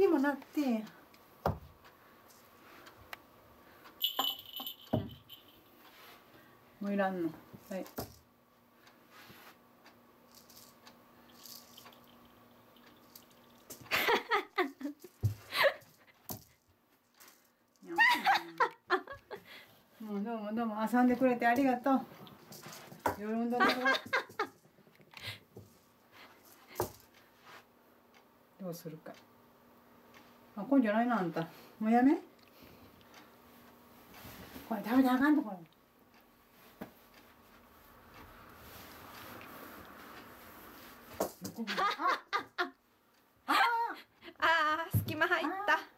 気にもなって。もういらんの。はい。もうどうもどうも遊んでくれてありがとう。夜運動でどうするかあこんじゃないなあんたもうやめこれ食べてあかんとこれ。ああああ隙間入った。